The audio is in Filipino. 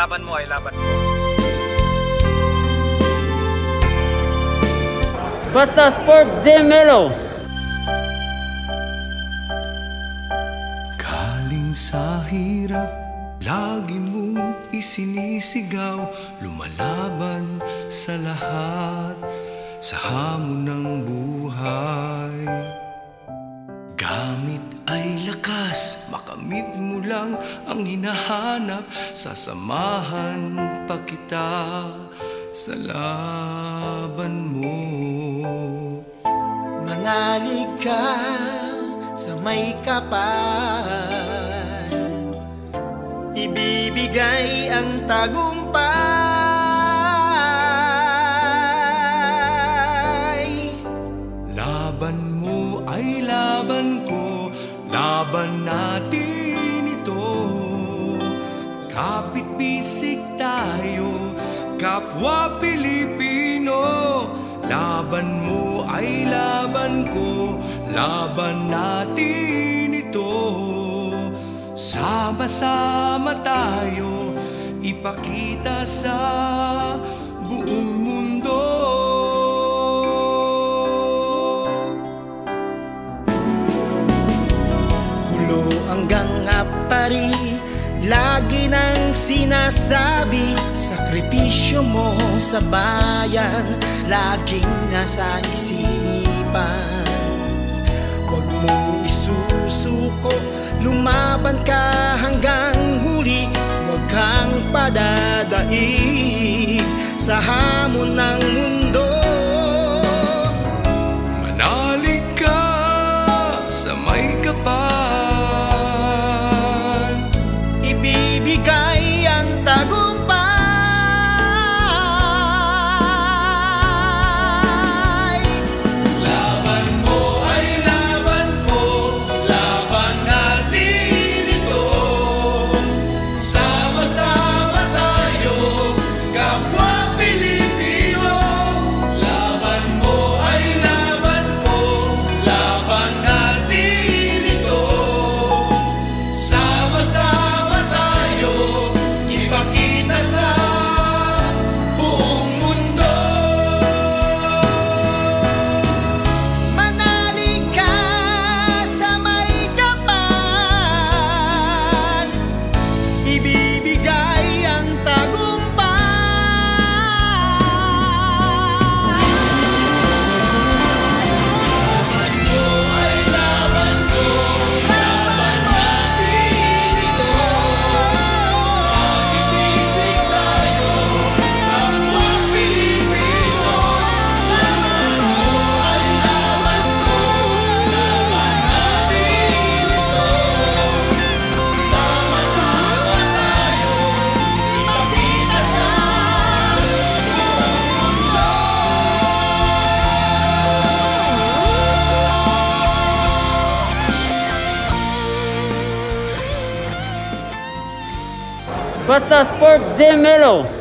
laban mo ay laban ko. Basta Sport J Melo. Galing sa hirap, lagi mong isinisigaw Lumalaban sa lahat, sa hamon ng buhay Gamit ay lakas, makamit mo lang ang hinahanap. Sasamahan pa kita sa laban mo. Manalig ka sa may kapal. Ibibigay ang tagumpay Kapit bisig tayo, kapwa Pilipino. Laban mo ay laban ko, laban natin ito. Sama-sama tayo, ipakita sa buong Lagi nang sinasabi Sakripisyo mo sa bayan. Laging nasa isipan. Huwag mong isusuko Lumaban ka hanggang huli. Huwag kang padadaig Sa hamon ng mundo Kapwa Basta Sport J Melo.